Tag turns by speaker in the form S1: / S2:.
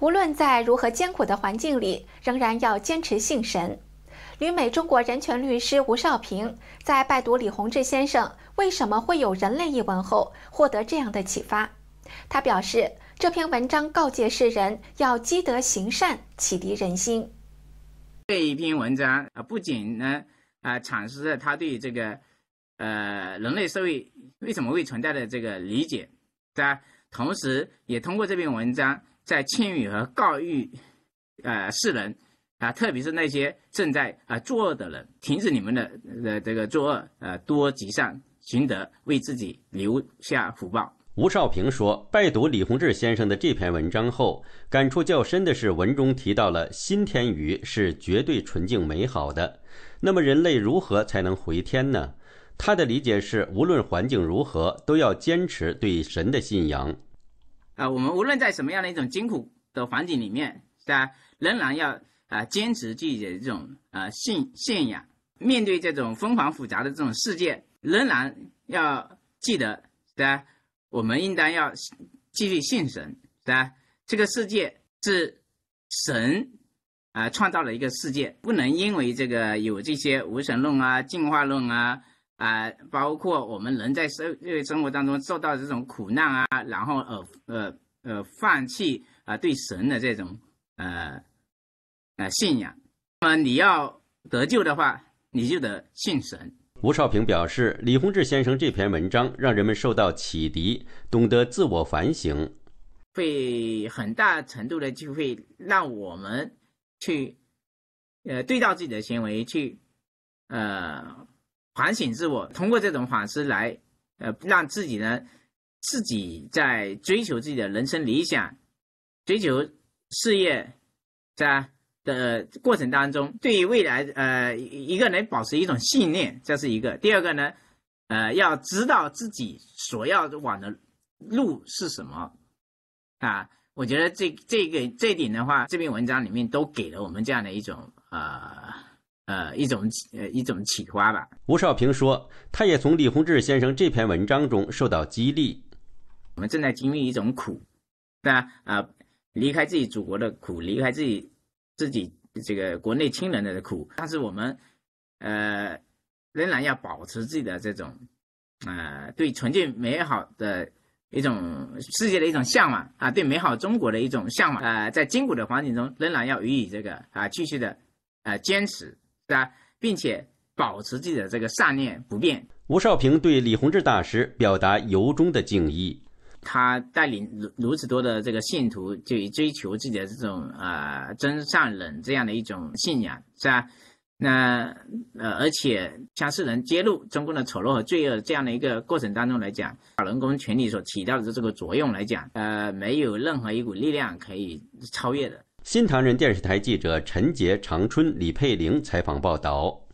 S1: 无论在如何艰苦的环境里，仍然要坚持信神。旅美中国人权律师吴少平在拜读李洪志先生为什么会有人类一文后，获得这样的启发。他表示，这篇文章告诫世人要积德行善，启迪人心。
S2: 这一篇文章啊，不仅呢啊阐释了他对这个呃人类社会为什么会存在的这个理解，在同时也通过这篇文章在劝喻和告喻呃世人。啊，特别是那些正在啊作恶的人，停止你们的呃这个作恶，呃多积善行德，为自己留下福报。
S3: 吴少平说，拜读李洪志先生的这篇文章后，感触较深的是文中提到了新天宇是绝对纯净美好的。那么人类如何才能回天呢？他的理解是，无论环境如何，都要坚持对神的信仰。
S2: 啊，我们无论在什么样的一种艰苦的环境里面，是吧，仍然要。啊，坚持自己的这种啊信信仰，面对这种纷繁复杂的这种世界，仍然要记得，是吧？我们应当要继续信神，是吧？这个世界是神啊创造了一个世界，不能因为这个有这些无神论啊、进化论啊啊，包括我们人在生这个生活当中受到这种苦难啊，然后呃呃呃放弃啊对神的这种呃。呃，信仰。那么你要得救的话，你就得信神。
S3: 吴少平表示，李洪志先生这篇文章让人们受到启迪，懂得自我反省，
S2: 会很大程度的就会让我们去，呃，对照自己的行为去，呃，反省自我。通过这种反思来，呃，让自己呢，自己在追求自己的人生理想，追求事业，在？的过程当中，对于未来，呃，一个人保持一种信念，这是一个；第二个呢，呃，要知道自己所要往的路是什么啊。我觉得这这个这点的话，这篇文章里面都给了我们这样的一种呃呃一种呃一种启发吧。
S3: 吴少平说，他也从李洪志先生这篇文章中受到激励。
S2: 我们正在经历一种苦，对吧？啊，离开自己祖国的苦，离开自己。自己这个国内亲人的苦，但是我们，呃，仍然要保持自己的这种，呃，对纯净美好的一种世界的一种向往啊，对美好中国的一种向往啊，在艰苦的环境中，仍然要予以这个啊，继续的呃坚持，是吧？并且保持自己的这个善念不变。
S3: 吴少平对李洪志大师表达由衷的敬意。
S2: 他带领如如此多的这个信徒，就追求自己的这种呃真善忍这样的一种信仰，是吧？那呃，而且向世人揭露中共的丑陋和罪恶这样的一个过程当中来讲，法轮功权力所起到的这个作用来讲，呃，没有任何一股力量可以超越的。
S3: 新唐人电视台记者陈杰、长春、李佩玲采访报道。